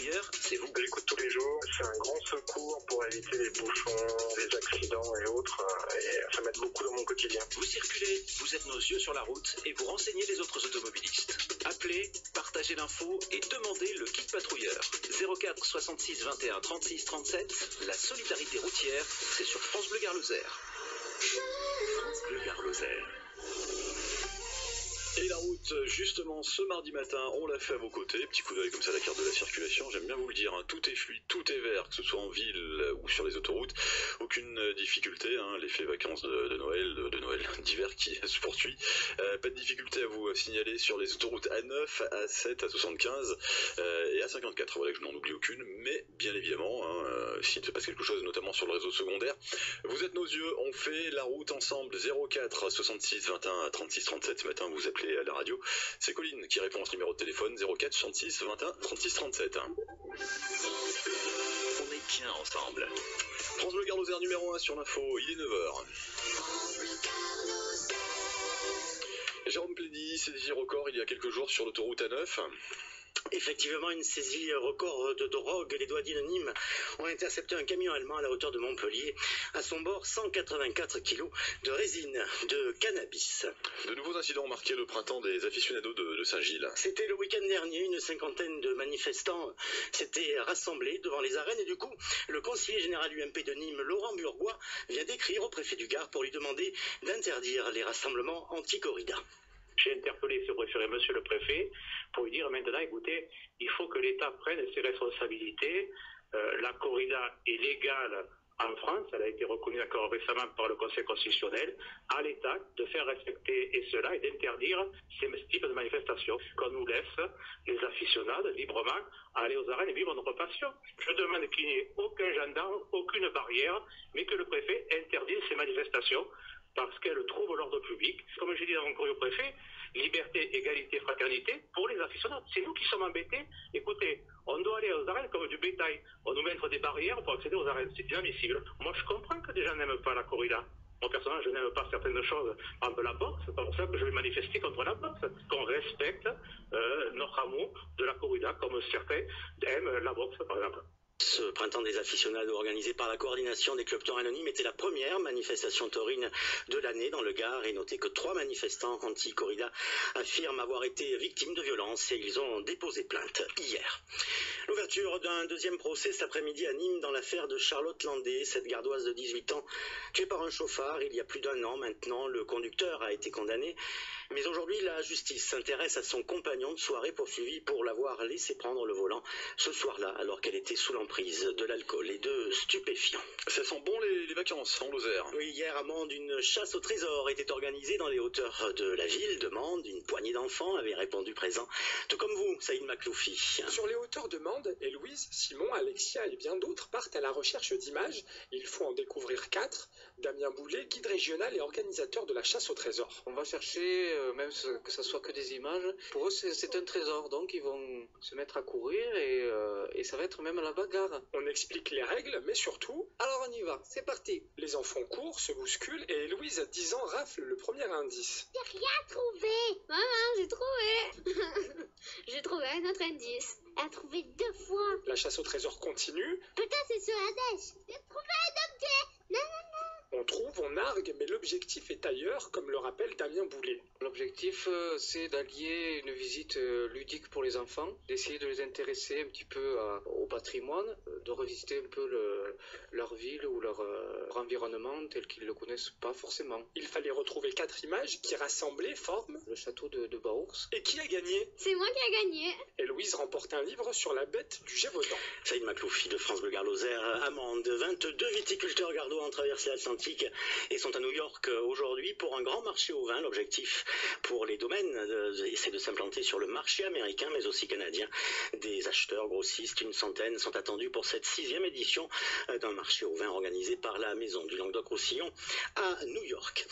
Patrouilleur, c'est vous. Je l'écoute tous les jours. C'est un grand secours pour éviter les bouchons, les accidents et autres. euh, Et ça m'aide beaucoup dans mon quotidien. Vous circulez, vous êtes nos yeux sur la route et vous renseignez les autres automobilistes. Appelez, partagez l'info et demandez le kit patrouilleur. 04 66 21 36 37, la solidarité routière, c'est sur France Bleu Gare-Lozère. France Bleu Gare-Lozère. La route, justement, ce mardi matin, on l'a fait à vos côtés. Petit coup d'œil comme ça à la carte de la circulation. J'aime bien vous le dire, hein, tout est fluide, tout est vert, que ce soit en ville ou sur les autoroutes. Aucune euh, difficulté, hein, l'effet vacances de, Noël, de, Noël d'hiver qui se poursuit. Euh, pas de difficulté à vous euh, signaler sur les autoroutes A9, A7, A75 euh, et A54. Voilà que je n'en oublie aucune. Mais bien évidemment, hein, euh, s'il se passe quelque chose, notamment sur le réseau secondaire, vous êtes nos yeux. On fait la route ensemble. 04 66 21 36 37 ce matin. Vous appelez à la radio. C'est Colline qui répond à ce numéro de téléphone 04 66 21 36 37. hein. On est bien ensemble. France Bleu Gare numéro 1 sur l'info, il est 9h. Jérôme Plédy, saisie record il y a quelques jours sur l'autoroute A9. Effectivement, une saisie record de drogue. Les de Nîmes ont intercepté un camion allemand à la hauteur de Montpellier. À son bord, 184 kilos de résine de cannabis. De nouveaux incidents ont marqué le printemps des aficionados de, de Saint-Gilles. C'était le week-end dernier, une cinquantaine de manifestants s'étaient rassemblés devant les arènes et du coup, le conseiller général UMP de Nîmes, Laurent Burgois, vient d'écrire au préfet du Gard pour lui demander d'interdire les rassemblements anti-corrida. J'ai interpellé ce préfet, monsieur le préfet, pour lui dire maintenant, écoutez, il faut que l'État prenne ses responsabilités. Euh, la corrida est légale en France, elle a été reconnue encore récemment par le Conseil constitutionnel, à l'État de faire respecter et cela et d'interdire ces types de manifestations, qu'on nous laisse, les aficionados, librement, aller aux arènes et vivre notre passion. Je demande qu'il n'y ait aucun gendarme, aucune barrière, mais que le préfet interdise ces manifestations parce qu'elles trouvent l'ordre public. Comme je dis dans mon courrier au préfet, liberté, égalité, fraternité pour les aficionados. C'est nous qui sommes embêtés. Écoutez, on doit aller aux arènes comme du bétail. On nous mettre des barrières pour accéder aux arènes. C'est inadmissible. Moi, je comprends que des gens n'aiment pas la corrida. Moi, personnellement, je n'aime pas certaines choses. Par exemple, la boxe, c'est pour ça que je vais manifester contre la boxe. Qu'on respecte euh, notre amour de la corrida, comme certains aiment la boxe, par exemple. Ce printemps des aficionados organisé par la coordination des clubs taurins anonymes était la première manifestation taurine de l'année dans le Gard et notez que trois manifestants anti-corrida affirment avoir été victimes de violences et ils ont déposé plainte hier. L'ouverture d'un deuxième procès cet après-midi à Nîmes dans l'affaire de Charlotte Landé, cette gardoise de 18 ans tuée par un chauffard il y a plus d'un an maintenant. Le conducteur a été condamné, mais aujourd'hui la justice s'intéresse à son compagnon de soirée poursuivi pour l'avoir laissé prendre le volant ce soir-là alors qu'elle était sous l'emprise de l'alcool et de stupéfiants. Ça sent bon les, les vacances en Lozère. Oui, hier à Mende, une chasse au trésor était organisée dans les hauteurs de la ville de Mende. Une poignée d'enfants avait répondu présent, tout comme vous, Saïd Makloufi. Sur les hauteurs de Mende, Héloïse, Simon, Alexia et bien d'autres partent à la recherche d'images. Il faut en découvrir quatre. Damien Boulet, guide régional et organisateur de la chasse au trésor. On va chercher, euh, même ce- que ce soit que des images. Pour eux, c'est un trésor, donc ils vont se mettre à courir et, euh, et ça va être même la bagarre. On explique les règles, mais surtout, Alors on y va, c'est parti. les enfants courent, se bousculent et Héloïse, à 10 ans, rafle le premier indice. J'ai rien trouvé. Maman, j'ai trouvé. j'ai trouvé un autre indice. Elle a trouvé deux fois. La chasse au trésor continue. Peut-être c'est sur la neige. J'ai trouvé un objet. Non, non, non. On trouve, on nargue, mais l'objectif est ailleurs, comme le rappelle Damien Boulet. L'objectif, euh, c'est d'allier une visite euh, ludique pour les enfants, d'essayer de les intéresser un petit peu à- au patrimoine, euh, de revisiter un peu le- leur ville ou leur, leur environnement tel qu'ils le connaissent pas forcément. Il fallait retrouver quatre images qui, rassemblées, forment. Le château de, de Baours, Et qui a gagné C'est moi qui ai gagné. Héloïse remporte un livre sur la bête du Gévaudan. Saïd Makloufi de France Bleu Gard-Lozère, amende. 22 viticulteurs gardois ont traversé l'Atlantique et sont à New York euh, aujourd'hui pour un grand marché au vin. L'objectif pour les domaines, euh, c'est de s'implanter sur le marché américain, mais aussi canadien. Des acheteurs grossistes, une centaine, sont attendus pour cette sixième édition euh, d'un marché au vin organisé par la Maison du Languedoc-Roussillon à New York.